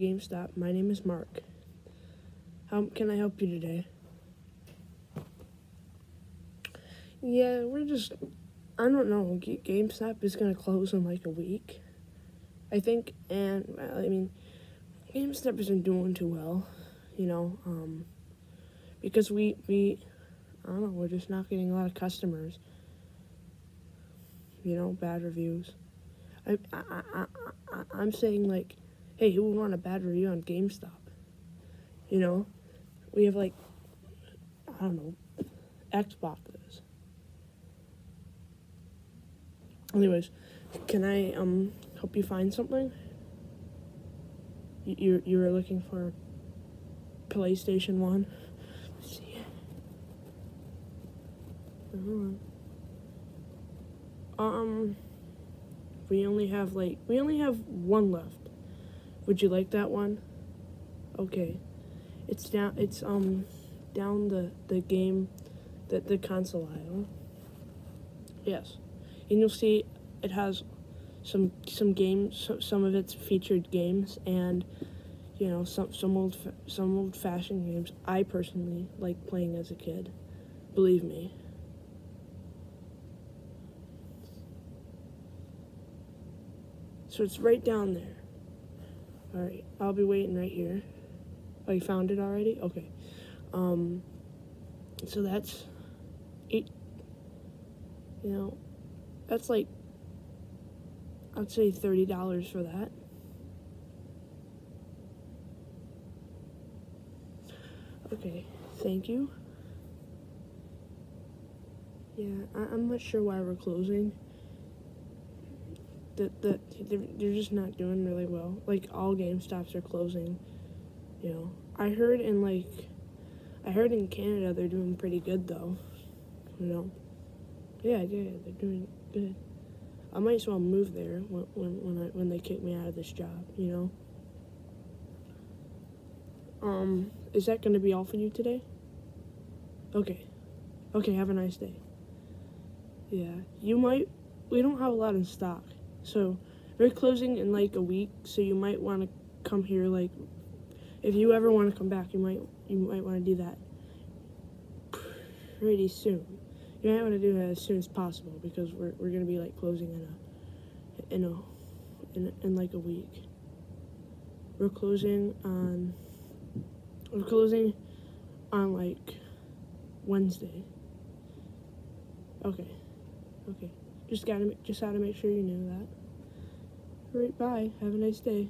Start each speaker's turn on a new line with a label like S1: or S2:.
S1: GameStop. My name is Mark. How can I help you today? Yeah, we're just. I don't know. GameStop is gonna close in like a week, I think. And well, I mean, GameStop isn't doing too well, you know, um, because we we. I don't know. We're just not getting a lot of customers. You know, bad reviews. I I I, I I'm saying like hey, who would want a bad review on GameStop? You know, we have like, I don't know, Xboxes. Anyways, can I um help you find something? You you, were looking for PlayStation One. Let's see. On. Um, we only have like we only have one left. Would you like that one? Okay. It's down it's um down the the game the the console aisle. Yes. And you'll see it has some some games some of its featured games and you know some some old some old fashioned games I personally like playing as a kid. Believe me. So it's right down there. Alright, I'll be waiting right here. Oh, you found it already? Okay. Um, so that's eight, you know, that's like, I'd say $30 for that. Okay, thank you. Yeah, I- I'm not sure why we're closing that that they're, they're just not doing really well. Like all GameStops are closing. You know, I heard in like, I heard in Canada they're doing pretty good though. You know, yeah, yeah, they're doing good. I might as well move there when when when, I, when they kick me out of this job. You know. Um, is that gonna be all for you today? Okay. Okay, have a nice day. Yeah, you might. We don't have a lot in stock. So we're closing in like a week, so you might want to come here. Like, if you ever want to come back, you might you might want to do that pretty soon. You might want to do it as soon as possible because we're we're gonna be like closing in a in a in, in like a week. We're closing on we're closing on like Wednesday. Okay. Okay. Just gotta just to make sure you knew that. Alright, bye. Have a nice day.